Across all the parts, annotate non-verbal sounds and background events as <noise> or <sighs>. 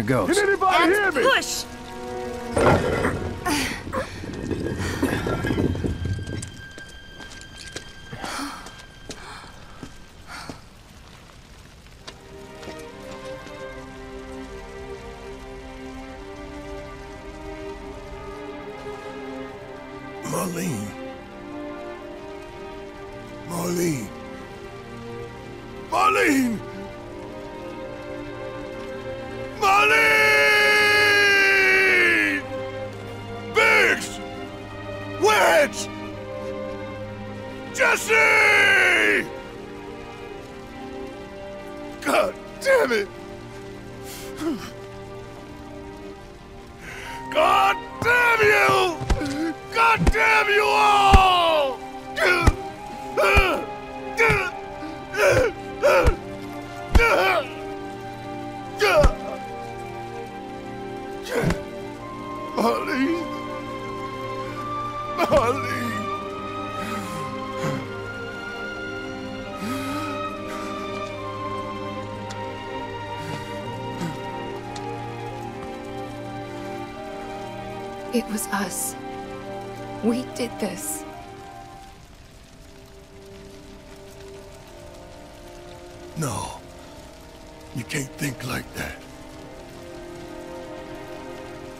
Here goes. Can anybody hear me? push! Marlene. Marlene. Marlene! Marlene!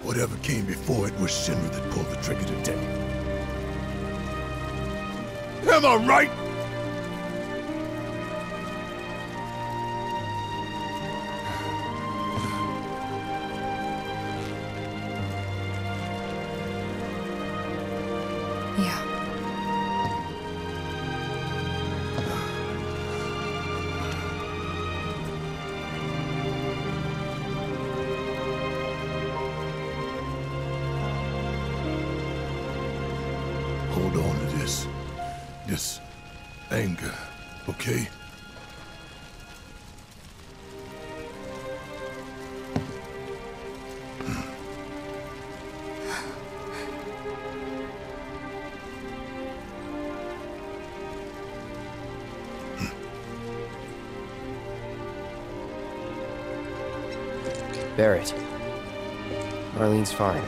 Whatever came before it was Shinra that pulled the trigger today. Am I right? Marlene's fine.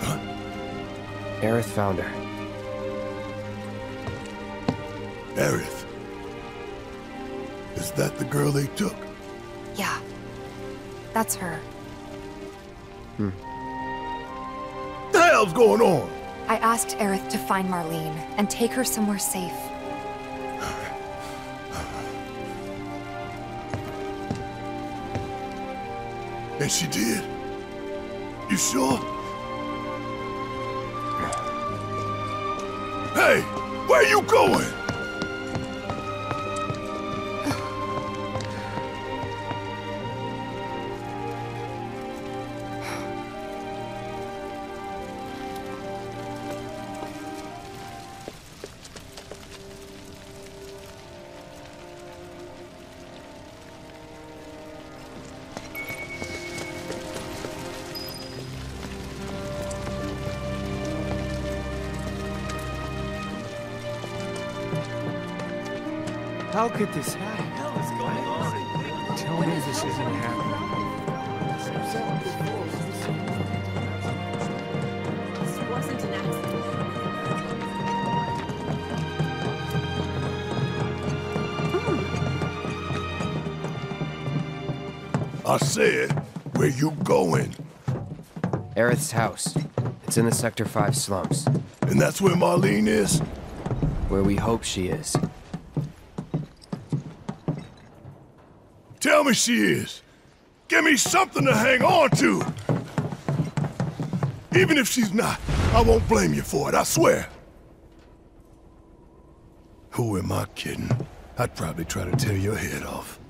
Huh? Aerith found her. Aerith. Is that the girl they took? Yeah. That's her. Hmm. What the hell's going on? I asked Aerith to find Marlene and take her somewhere safe. And she did? You sure? Hey, where are you going? How could this happen? Tell me this isn't happening. This wasn't an accident. I said, where you going? Aerith's house. It's in the Sector 5 slums, And that's where Marlene is? where we hope she is. Tell me she is. Give me something to hang on to. Even if she's not, I won't blame you for it, I swear. Who am I kidding? I'd probably try to tear your head off.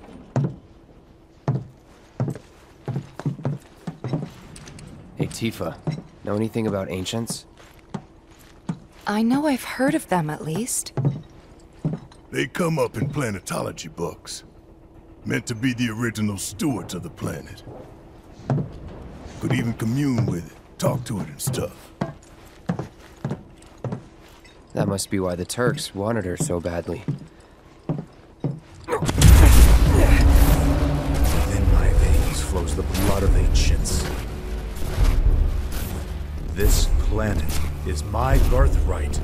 Hey, Tifa. Know anything about ancients? I know I've heard of them at least. They come up in planetology books. Meant to be the original stewards of the planet. Could even commune with it, talk to it and stuff. That must be why the Turks wanted her so badly. In my veins flows the blood of ancients. This planet is my birthright.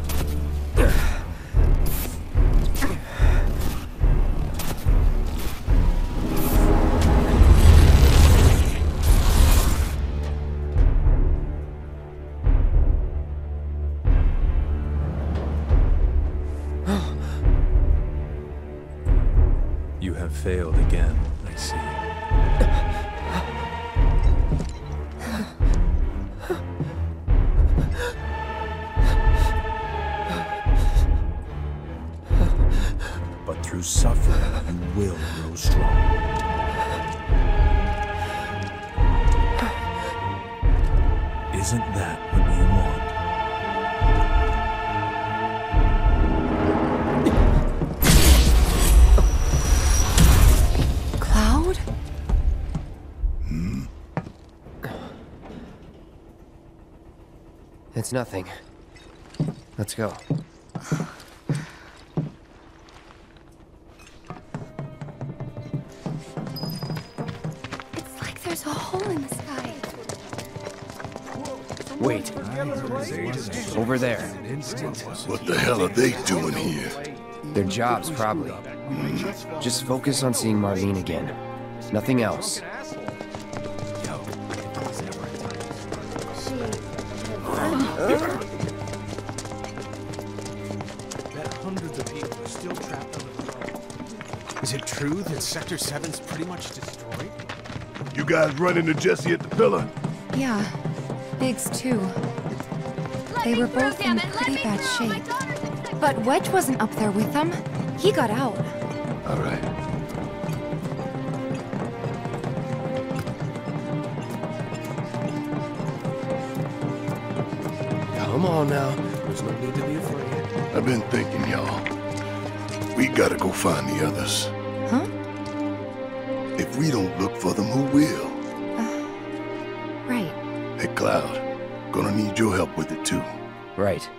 <gasps> You have failed again, I see. But through suffering, you will grow strong. Isn't that It's nothing. Let's go. It's like there's a hole in the sky. Wait. Over there. What the hell are they doing here? Their jobs, probably. Just focus on seeing Marlene again. Nothing else. Is it true that Sector 7's pretty much destroyed? You guys run into Jesse at the pillar? Yeah, Biggs too. They were both in pretty bad shape. But Wedge wasn't up there with them. He got out. All right. Come on now. There's no need to be afraid. I've been thinking, y'all. We gotta go find the others. Huh? If we don't look for them, who will? Uh, right. Hey, Cloud. Gonna need your help with it, too. Right.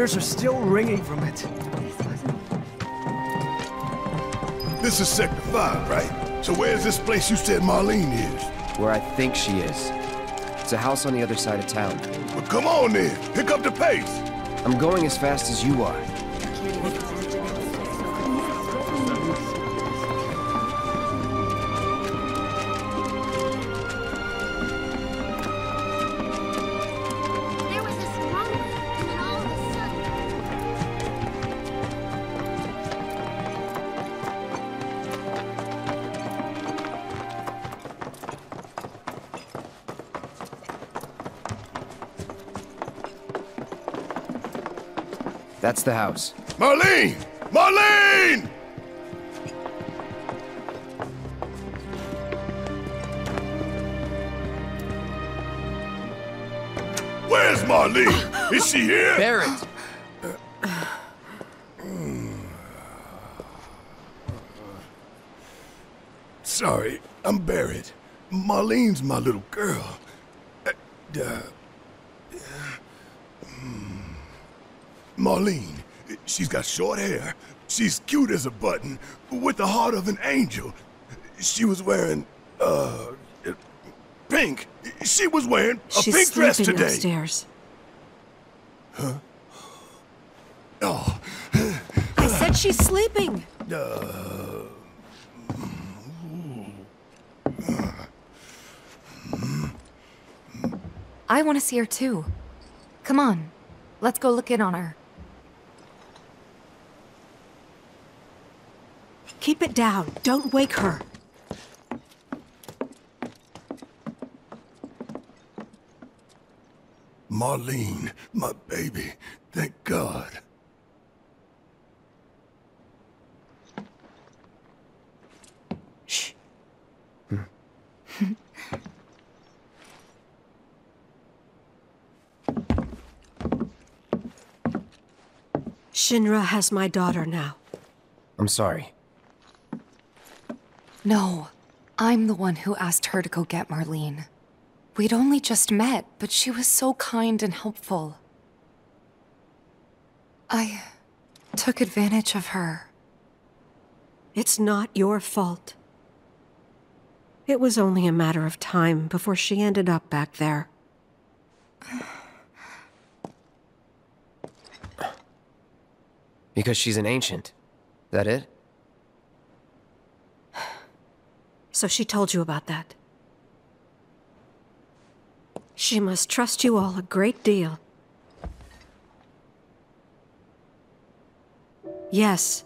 Ears are still ringing from it. This is Sector 5, right? So where's this place you said Marlene is? Where I think she is. It's a house on the other side of town. Well, come on then. Pick up the pace. I'm going as fast as you are. That's the house. Marlene! Marlene! Where's Marlene? Is she here? Barret! Sorry, I'm Barret. Marlene's my little girl. Uh, uh, hmm. Marlene, she's got short hair. She's cute as a button, with the heart of an angel. She was wearing, uh, pink. She was wearing a She's pink dress sleeping today. upstairs. Oh, I said she's sleeping. I want to see her too. Come on, let's go look in on her. Keep it down. Don't wake her. Marlene, my baby. Thank God. Shh. <laughs> Shinra has my daughter now. I'm sorry. No, I'm the one who asked her to go get Marlene. We'd only just met, but she was so kind and helpful. I took advantage of her. It's not your fault. It was only a matter of time before she ended up back there. Because she's an ancient. That it? So she told you about that. She must trust you all a great deal. Yes,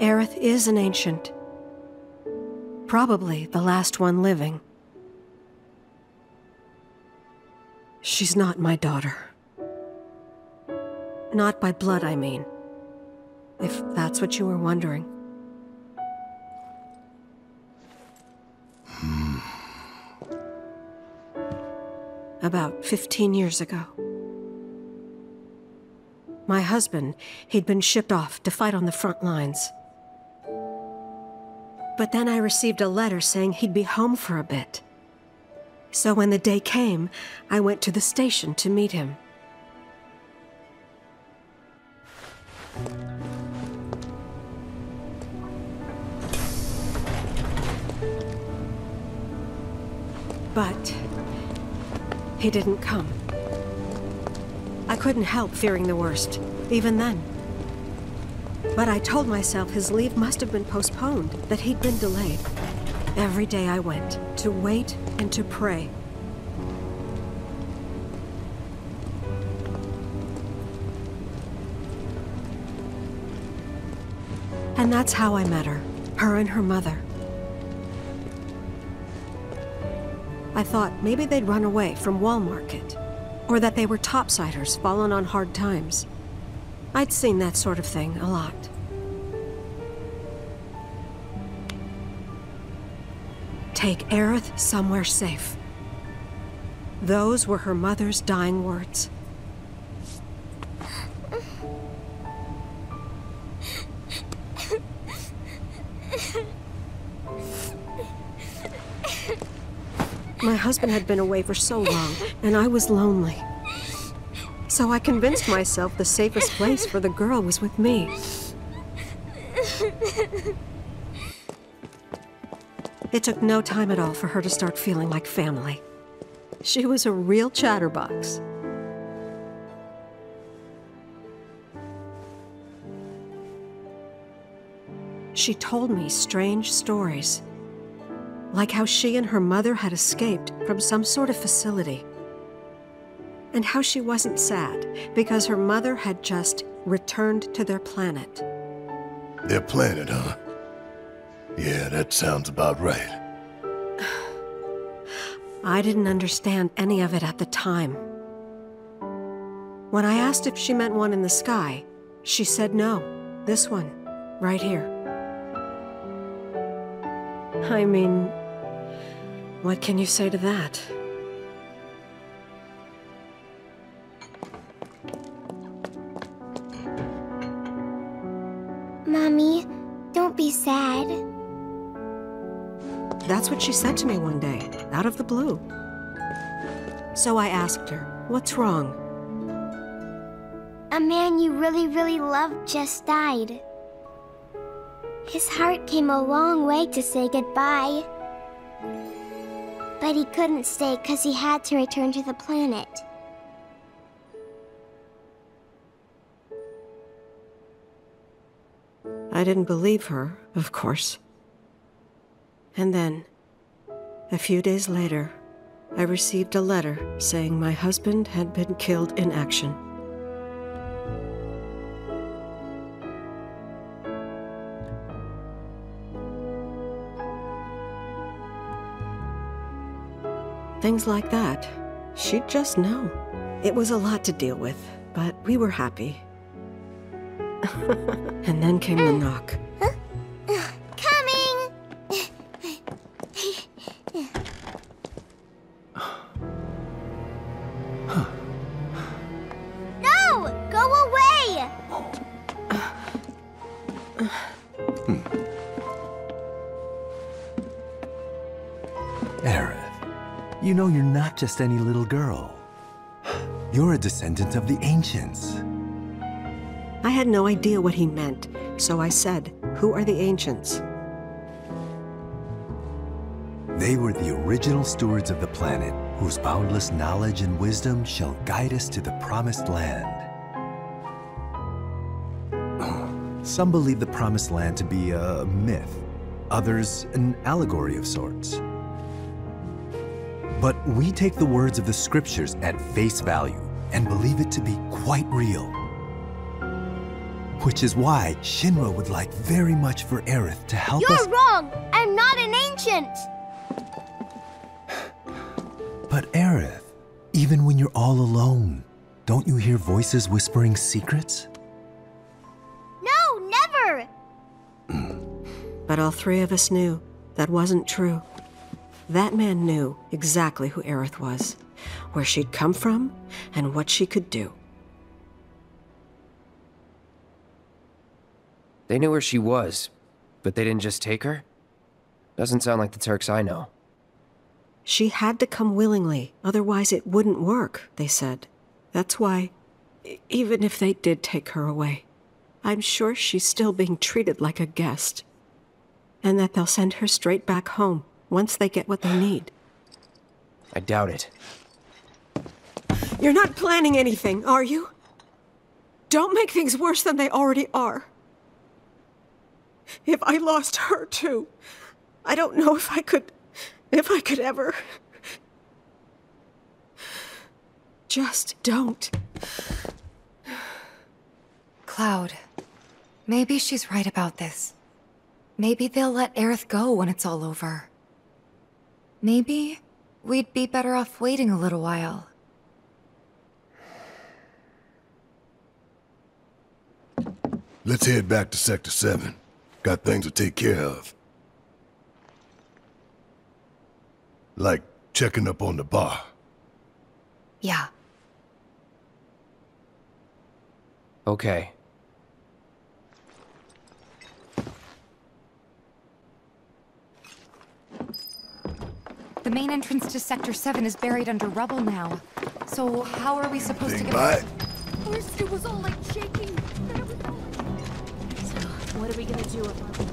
Aerith is an ancient. Probably the last one living. She's not my daughter. Not by blood, I mean. If that's what you were wondering. About 15 years ago. My husband, he'd been shipped off to fight on the front lines. But then I received a letter saying he'd be home for a bit. So when the day came, I went to the station to meet him. But he didn't come. I couldn't help fearing the worst, even then. But I told myself his leave must have been postponed, that he'd been delayed. Every day I went, to wait and to pray. And that's how I met her, her and her mother. I thought maybe they'd run away from Wall Market, or that they were topsiders fallen on hard times. I'd seen that sort of thing a lot. Take Aerith somewhere safe. Those were her mother's dying words. Husband had been away for so long, and I was lonely. So I convinced myself the safest place for the girl was with me. It took no time at all for her to start feeling like family. She was a real chatterbox. She told me strange stories, like how she and her mother had escaped from some sort of facility, and how she wasn't sad because her mother had just returned to their planet. Their planet, huh? Yeah, that sounds about right. <sighs> I didn't understand any of it at the time. When I asked if she meant one in the sky, she said no. This one, right here. I mean, what can you say to that? Mommy, don't be sad. That's what she said to me one day, out of the blue. So I asked her, What's wrong? A man you really, really loved just died. His heart came a long way to say goodbye. But he couldn't stay because he had to return to the planet. I didn't believe her, of course. And then, a few days later, I received a letter saying my husband had been killed in action. Things like that. She'd just know. It was a lot to deal with, but we were happy. <laughs> and then came the knock. Know you're not just any little girl. You're a descendant of the ancients. I had no idea what he meant, so I said, Who are the ancients? They were the original stewards of the planet, whose boundless knowledge and wisdom shall guide us to the promised land. <clears throat> Some believe the promised land to be a myth, others an allegory of sorts. But we take the words of the scriptures at face value and believe it to be quite real. Which is why Shinra would like very much for Aerith to help You're us. wrong! I'm not an ancient! But Aerith, even when you're all alone, don't you hear voices whispering secrets? No, never! But all three of us knew that wasn't true. That man knew exactly who Aerith was, where she'd come from, and what she could do. They knew where she was, but they didn't just take her? Doesn't sound like the Turks I know. She had to come willingly, otherwise it wouldn't work, they said. That's why, even if they did take her away, I'm sure she's still being treated like a guest. And that they'll send her straight back home once they get what they need. I doubt it. You're not planning anything, are you? Don't make things worse than they already are. If I lost her too, I don't know if I could. if I could ever. Just don't. Cloud. Maybe she's right about this. Maybe they'll let Aerith go when it's all over. Maybe we'd be better off waiting a little while. Let's head back to Sector 7. Got things to take care of. Like checking up on the bar. Yeah. Okay. The main entrance to Sector 7 is buried under rubble now. So how are we supposed to Thing get by? First it was all like shaking, then it was all... So, what are we gonna do about it?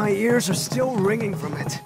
My ears are still ringing from it.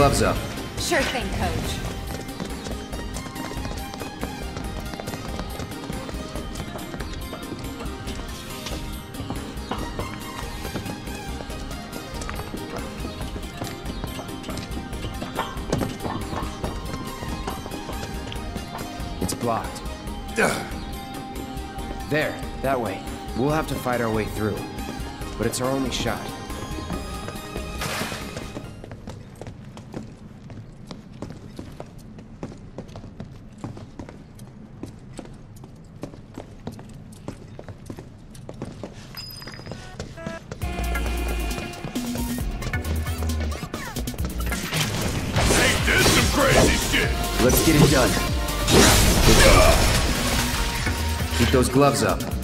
gloves up. Sure thing, Coach. It's blocked. Ugh. There, that way. We'll have to fight our way through. But it's our only shot. Those gloves up.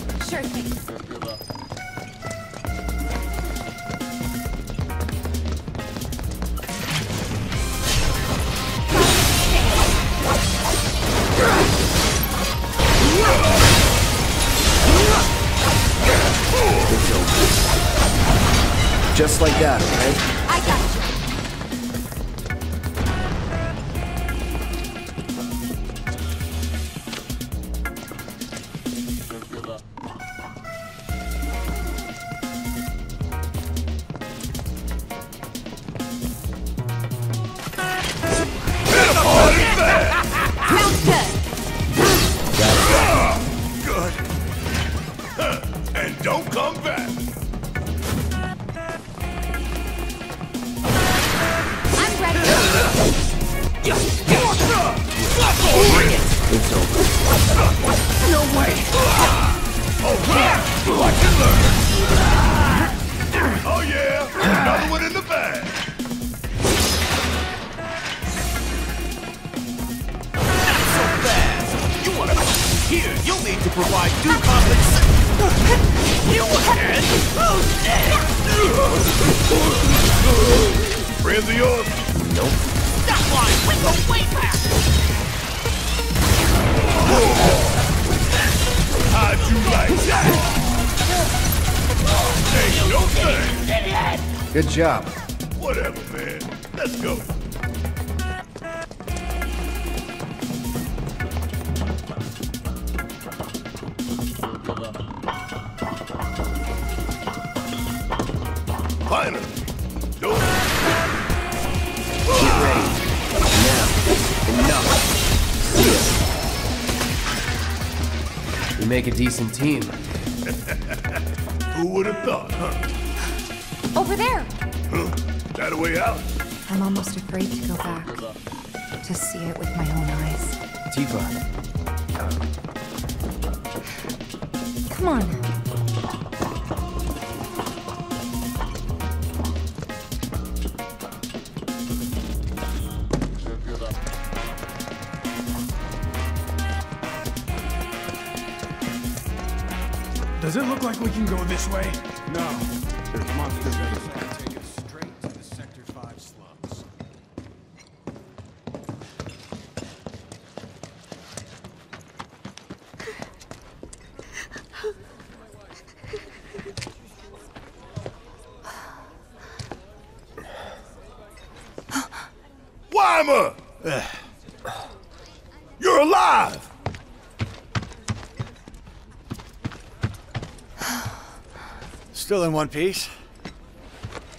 Watch and learn. Oh yeah, another one in the bag. Not so fast! You wanna here? You'll need to provide due compensation. You can. Friends of yours? That line, we go way back. You like that? Ain't no thing. Good job. Whatever, man. Let's go. Make a decent team. Who would have thought, huh? Over there. Huh? That a way out? I'm almost afraid to go back. To see it with my own eyes. Tifa. Come on. Does it look like we can go this way? No, there's monsters everywhere. Take us straight to the Sector 5 slums. Wymer! You're alive! Still in one piece?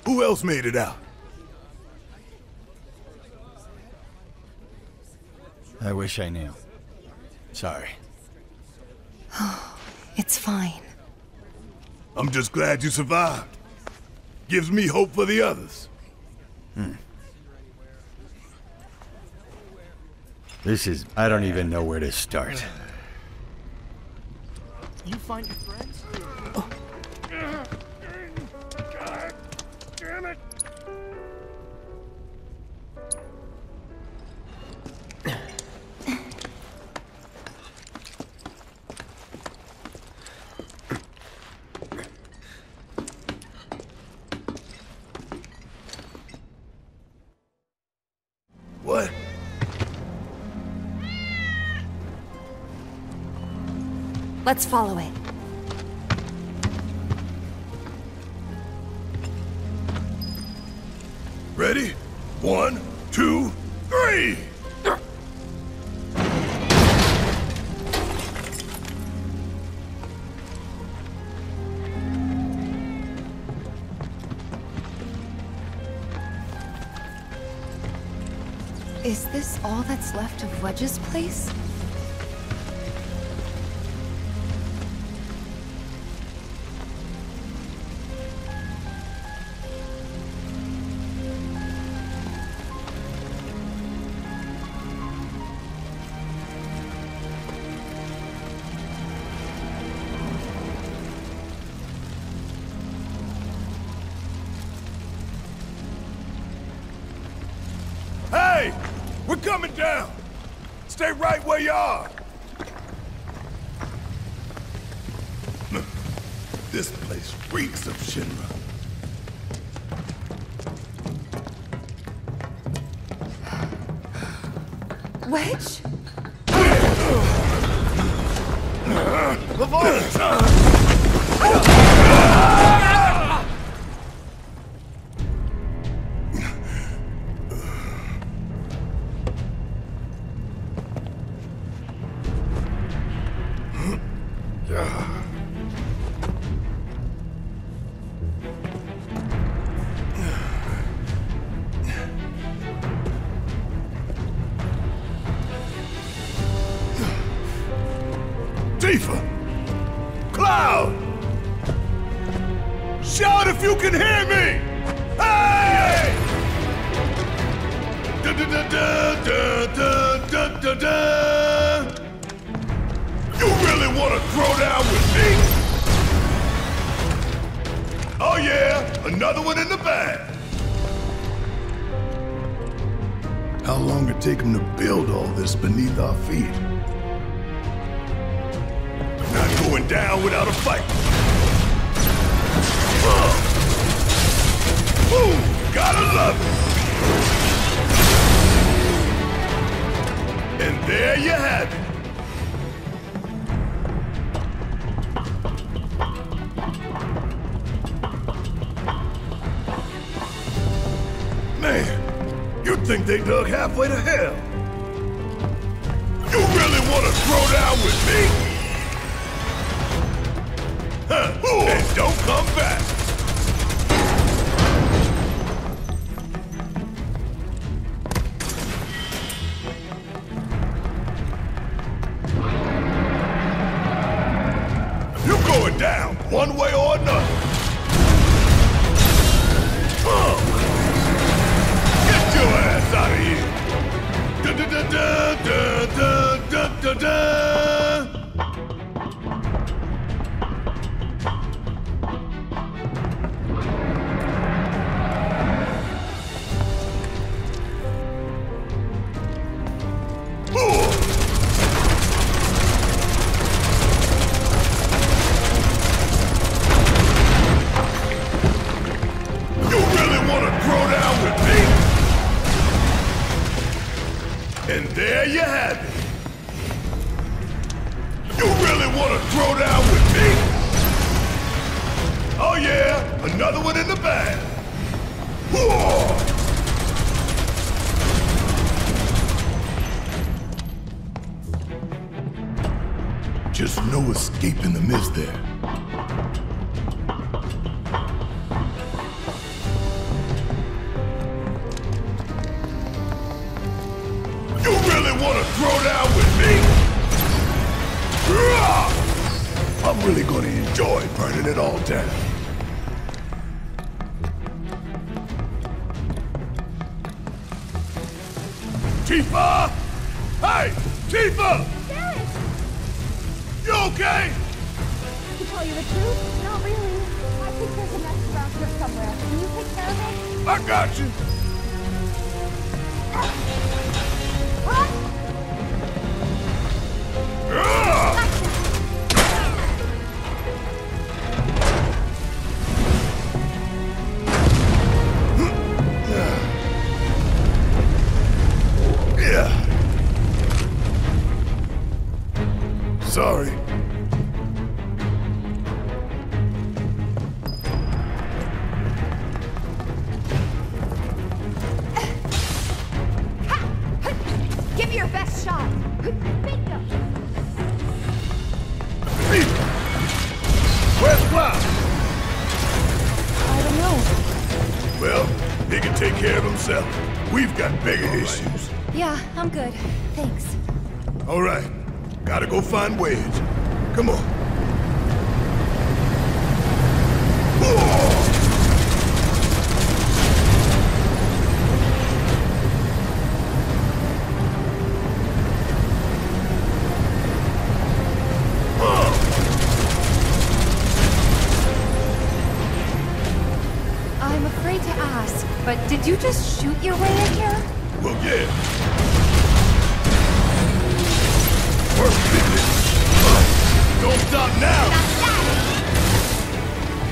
Who else made it out? I wish I knew. Sorry. <sighs> It's fine. I'm just glad you survived. Gives me hope for the others. Hmm. This is... I don't even know where to start. You find your friends? Oh. What? Let's follow it. One, two, three! Is this all that's left of Wedge's place? We're coming down! Stay right where you are! This place reeks of Shinra. Wedge? Lavoie! Oh, yeah, another one in the bag. How long it take them to build all this beneath our feet? Not going down without a fight. Uh. Ooh, gotta love it. And there you have it. think they dug halfway to hell. You really want to throw down with me? Huh, and don't come back.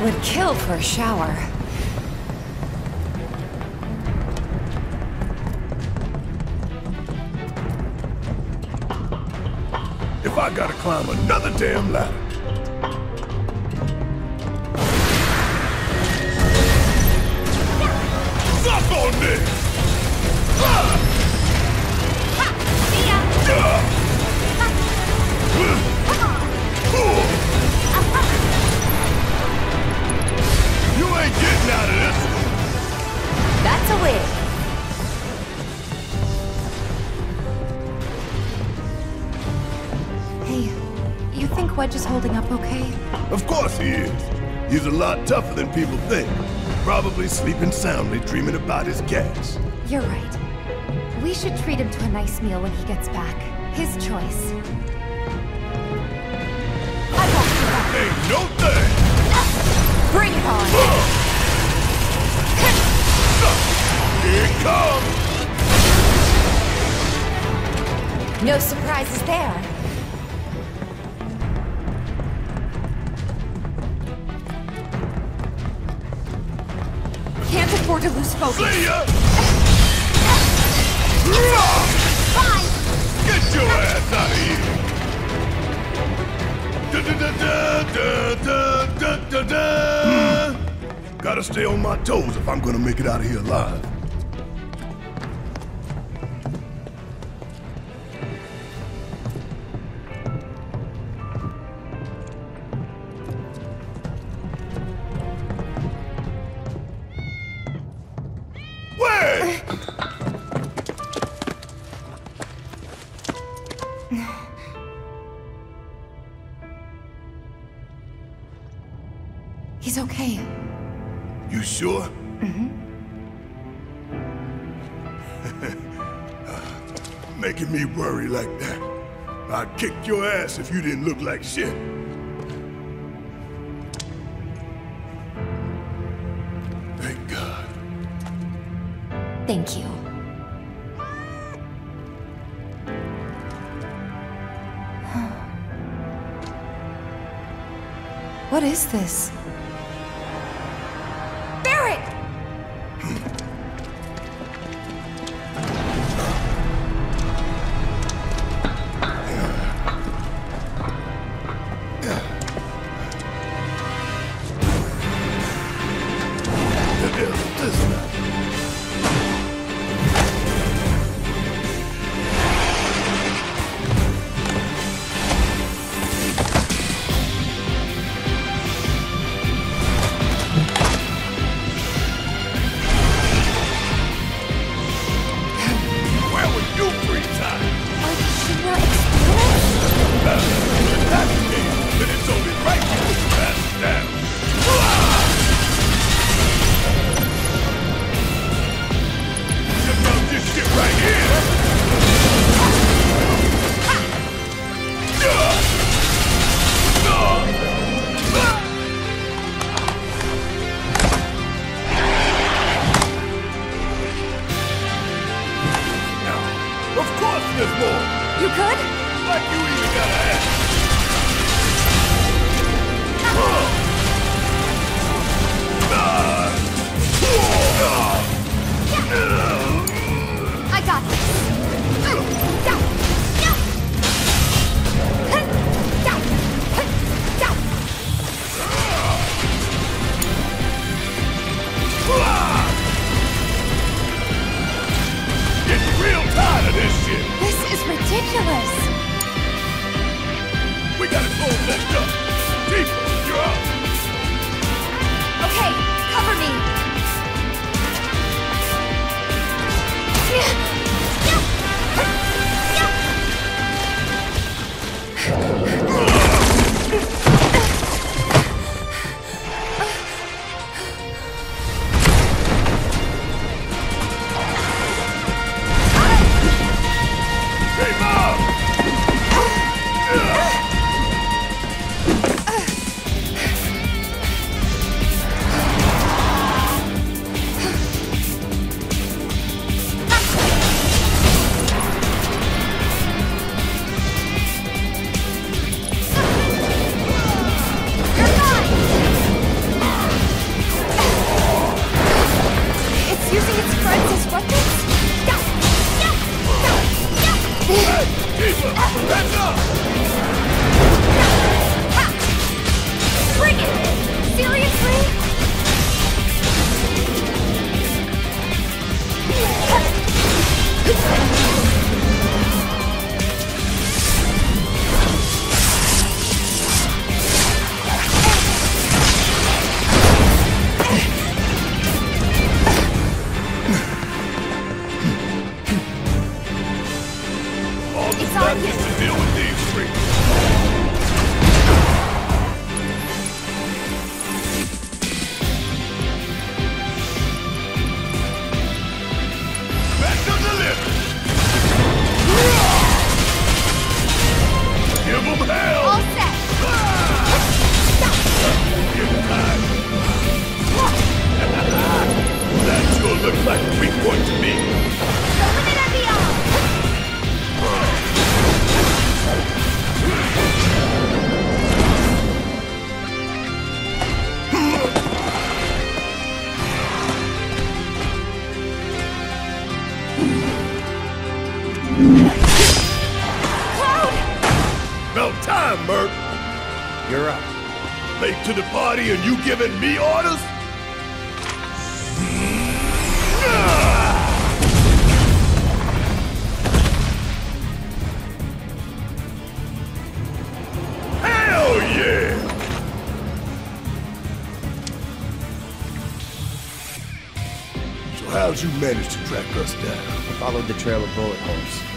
Would kill for a shower. If I gotta climb another damn ladder. Suck on this! Wedge is holding up okay? Of course he is. He's a lot tougher than people think. Probably sleeping soundly, dreaming about his cats. You're right. We should treat him to a nice meal when he gets back. His choice. I won't give up. Ain't no thing! Bring it on! Here it comes! No surprises there. afford to lose focus. See ya! Bye! Get your ass out of here! Da, da, da, hmm. Gotta stay on my toes if I'm gonna make it out of here alive. Your ass if you didn't look like shit. Thank God. Thank you. What is this? About time, Merc. You're up. Late to the party and you giving me orders? Hell yeah! So how'd you manage to track us down? I followed the trail of bullet holes.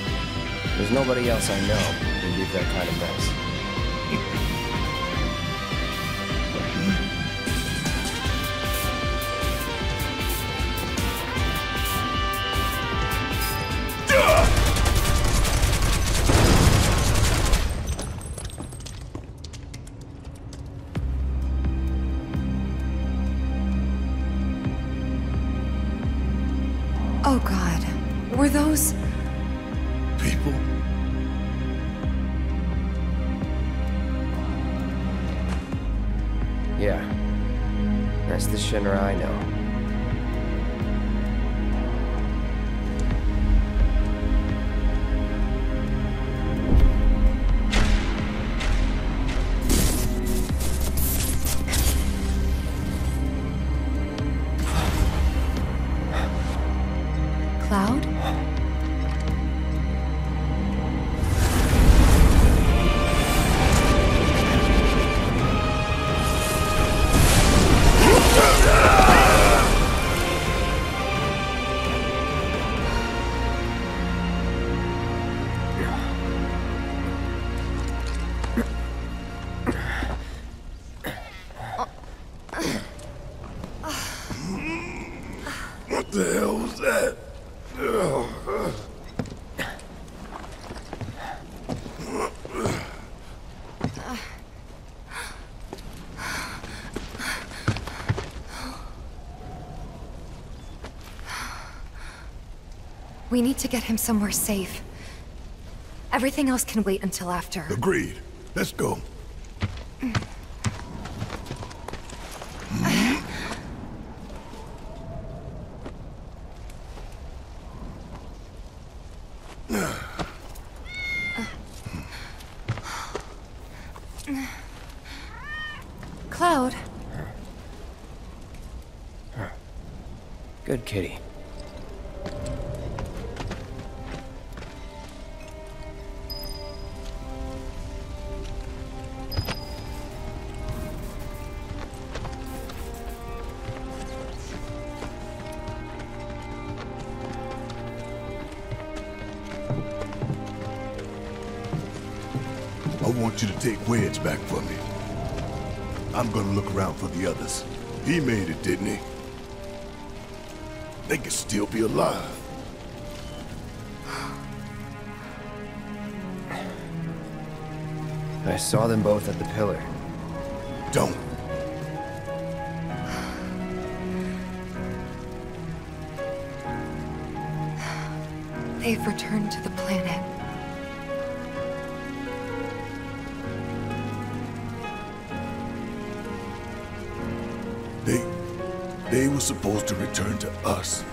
There's nobody else I know who'd leave that kind of mess. We need to get him somewhere safe. Everything else can wait until after. Agreed. Let's go. Cloud, Good kitty. Wedge back from me. I'm gonna look around for the others. He made it, didn't he? They could still be alive. I saw them both at the pillar. Don't. they've returned to the planet. Were supposed to return to us.